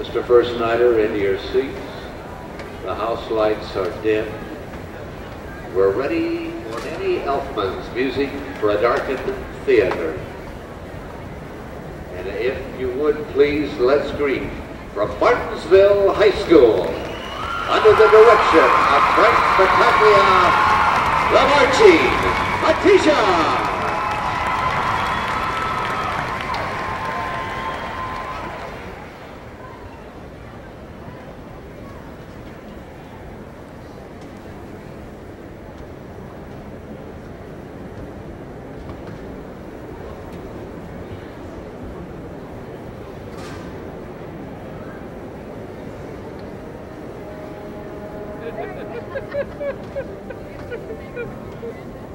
Mr. First Nighter, into your seats. The house lights are dim. We're ready for Danny Elfman's music for a darkened theater. And if you would please, let's greet from Martinsville High School, under the direction of Frank Battaglia, the marching. Thank you.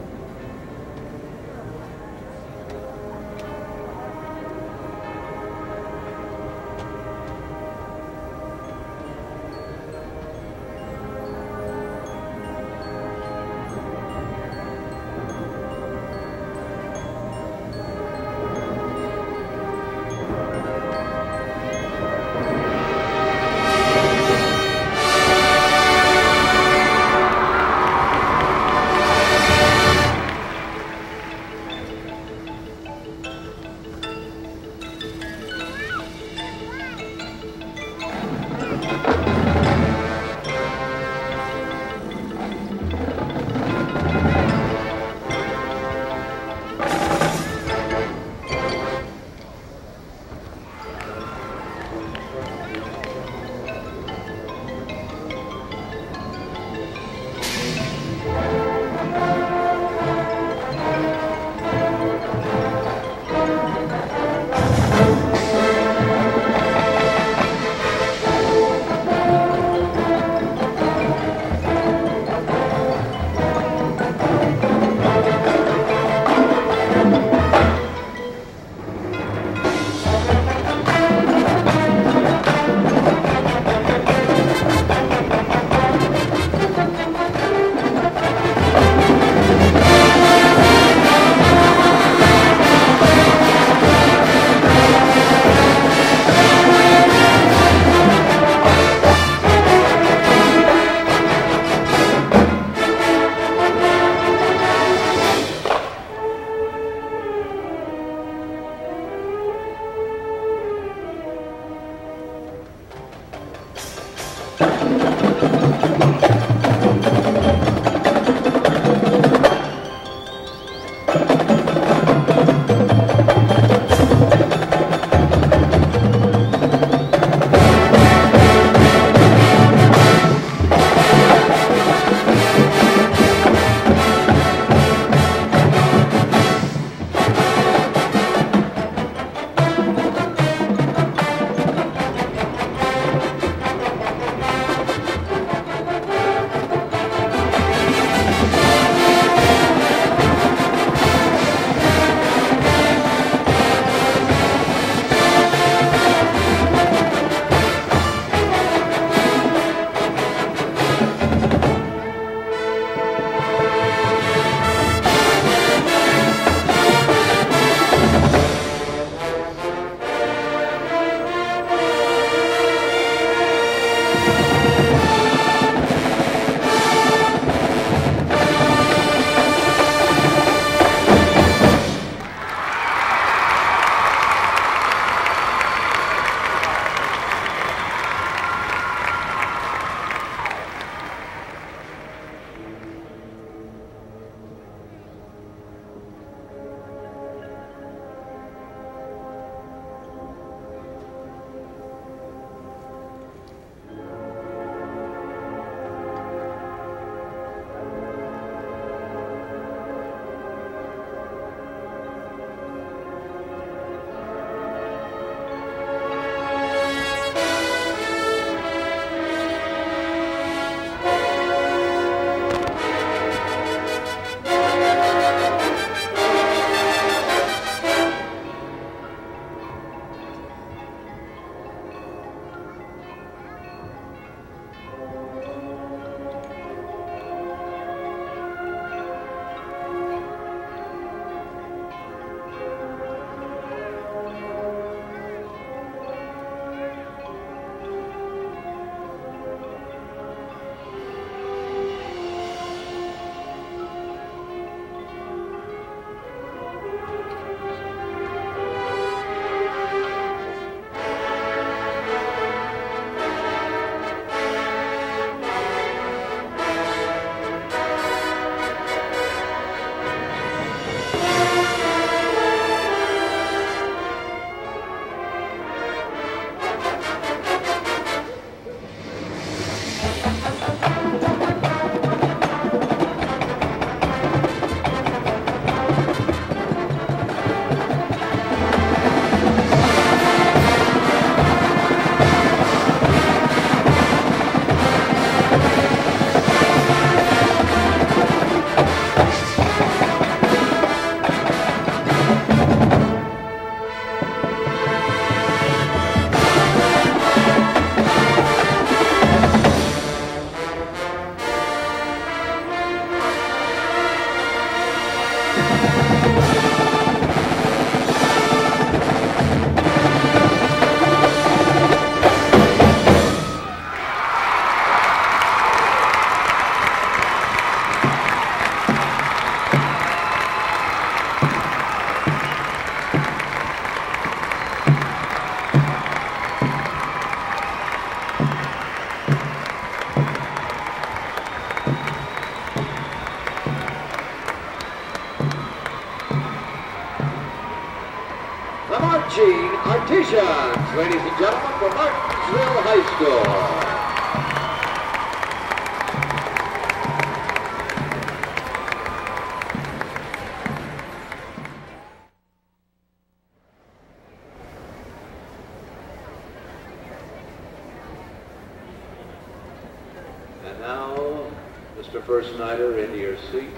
Mr. First Nighter, into your seats.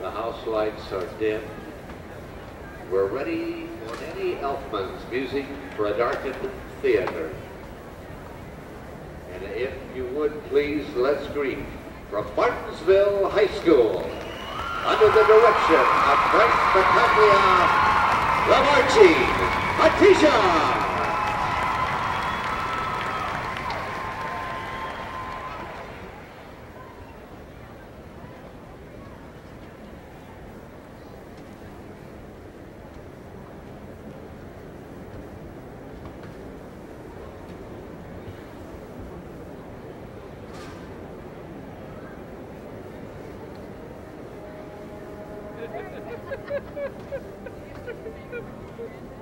The house lights are dim. We're ready for Danny Elfman's music for a darkened theater. And if you would please, let's greet from Martinsville High School, under the direction of Frank Battaglia, the marching. Thank you.